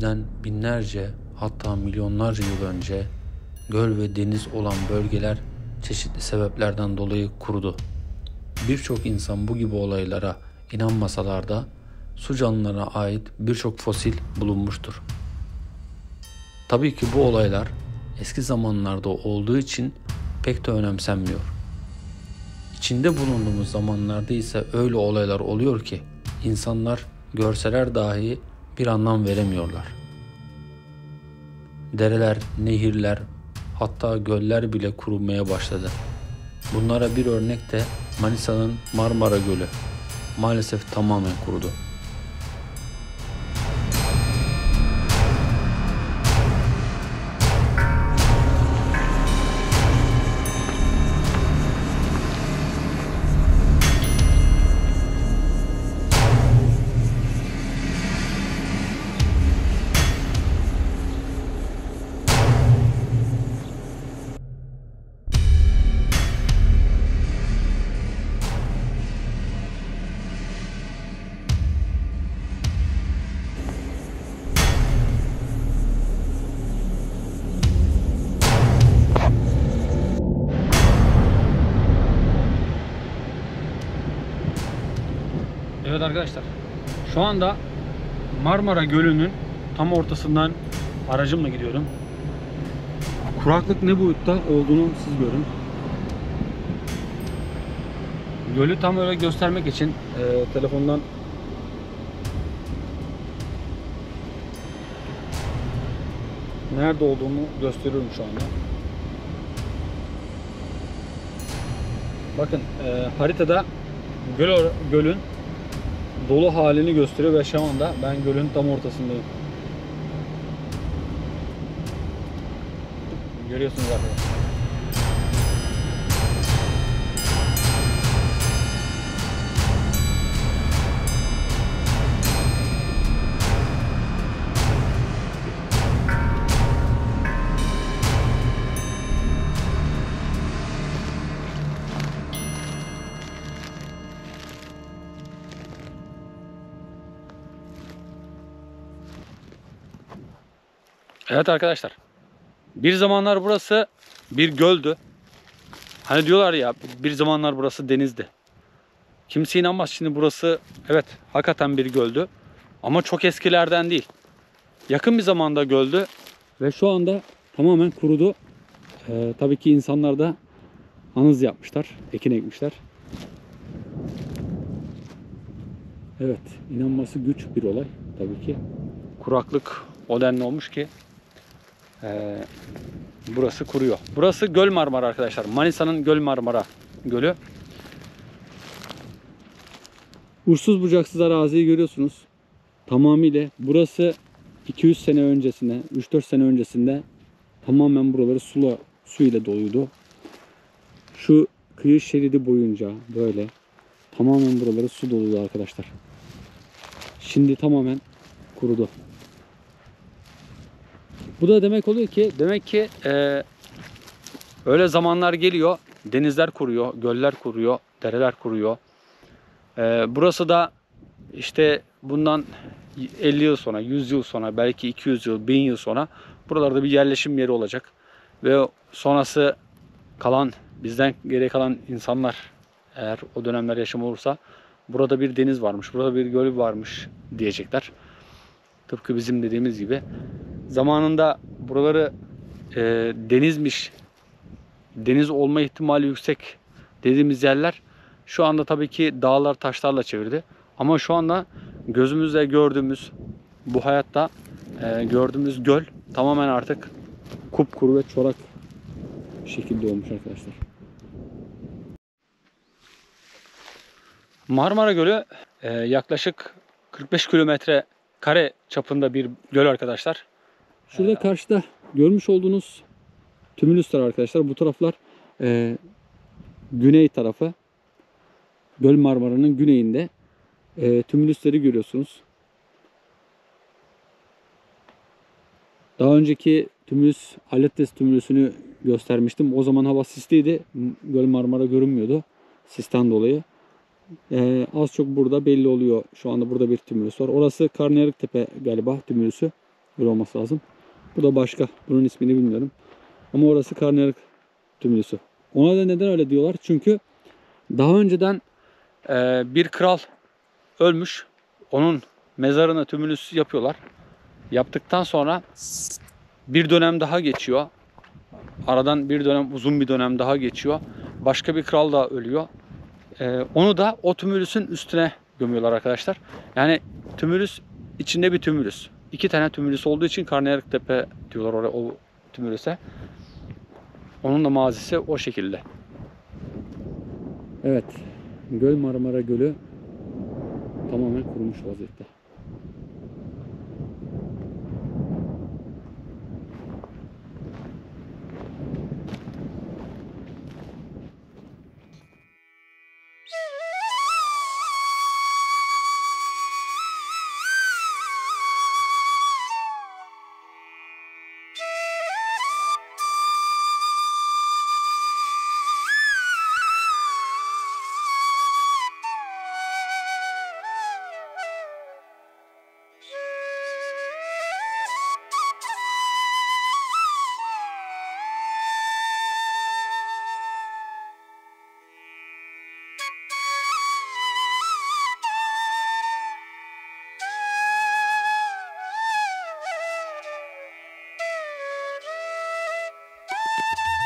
Günümüzden binlerce hatta milyonlarca yıl önce göl ve deniz olan bölgeler çeşitli sebeplerden dolayı kurudu. Birçok insan bu gibi olaylara inanmasalar da su canlılarına ait birçok fosil bulunmuştur. Tabii ki bu olaylar eski zamanlarda olduğu için pek de önemsenmiyor. İçinde bulunduğumuz zamanlarda ise öyle olaylar oluyor ki insanlar görseler dahi bir anlam veremiyorlar. Dereler, nehirler, hatta göller bile kurumaya başladı. Bunlara bir örnek de Manisa'nın Marmara Gölü. Maalesef tamamen kurudu. Evet arkadaşlar. Şu anda Marmara Gölü'nün tam ortasından aracımla gidiyorum. Kuraklık ne boyutta olduğunu siz görün. Gölü tam öyle göstermek için e, telefondan nerede olduğunu gösteriyorum şu anda. Bakın e, haritada göl, gölün dolu halini gösteriyor ve şu anda ben gölün tam ortasındayım. Görüyorsunuz arkadaşlar. Evet arkadaşlar. Bir zamanlar burası bir göldü. Hani diyorlar ya bir zamanlar burası denizdi. Kimse inanmaz. Şimdi burası evet hakikaten bir göldü. Ama çok eskilerden değil. Yakın bir zamanda göldü. Ve şu anda tamamen kurudu. Ee, tabii ki insanlar da anız yapmışlar. Ekin ekmişler. Evet. inanması güç bir olay tabii ki. Kuraklık o denli olmuş ki ee, burası kuruyor. Burası Göl Marmara arkadaşlar. Manisa'nın Göl Marmara Gölü. Uçsuz bucaksız araziyi görüyorsunuz. Tamamıyla burası 200 sene öncesinde, 3-4 sene öncesinde tamamen buraları sula, su ile doluydu. Şu kıyı şeridi boyunca böyle tamamen buraları su doluydu arkadaşlar. Şimdi tamamen kurudu. Bu da demek oluyor ki demek ki e, öyle zamanlar geliyor. Denizler kuruyor, göller kuruyor, dereler kuruyor. E, burası da işte bundan 50 yıl sonra, 100 yıl sonra, belki 200 yıl, 1000 yıl sonra buralarda bir yerleşim yeri olacak. Ve sonrası kalan, bizden geri kalan insanlar eğer o dönemler yaşam olursa burada bir deniz varmış, burada bir göl varmış diyecekler. Tıpkı bizim dediğimiz gibi zamanında buraları e, denizmiş, deniz olma ihtimali yüksek dediğimiz yerler şu anda tabii ki dağlar taşlarla çevirdi. Ama şu anda gözümüzle gördüğümüz bu hayatta e, gördüğümüz göl tamamen artık kupkuru ve çorak şekilde olmuş arkadaşlar. Marmara Gölü e, yaklaşık 45 kilometre kare çapında bir göl arkadaşlar. Şurada karşıda görmüş olduğunuz tümülüsler arkadaşlar. Bu taraflar e, güney tarafı. Göl Marmara'nın güneyinde e, tümülüsleri görüyorsunuz. Daha önceki tümülüs, Alettes tümülüsünü göstermiştim. O zaman hava sisliydi. Göl Marmara görünmüyordu. Sisten dolayı. Ee, az çok burada belli oluyor. Şu anda burada bir tümülüs var. Orası Karnıyarık Tepe galiba tümülüsü. Böyle olması lazım. Bu da başka. Bunun ismini bilmiyorum. Ama orası karnıyarık tümülüsü. Ona da neden öyle diyorlar? Çünkü daha önceden e, bir kral ölmüş. Onun mezarına tümülüs yapıyorlar. Yaptıktan sonra bir dönem daha geçiyor. Aradan bir dönem uzun bir dönem daha geçiyor. Başka bir kral da ölüyor. Ee, onu da o tümülüsün üstüne gömüyorlar arkadaşlar. Yani tümülüs içinde bir tümülüs. İki tane tümülüs olduğu için Karnıyarık Tepe diyorlar oraya o tümülüse. Onun da mazisi o şekilde. Evet. Göl Marmara Gölü tamamen kurumuş vaziyette. you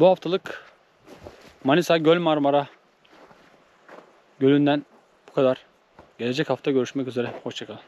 bu haftalık Manisa Göl Marmara Gölü'nden bu kadar. Gelecek hafta görüşmek üzere. Hoşçakalın.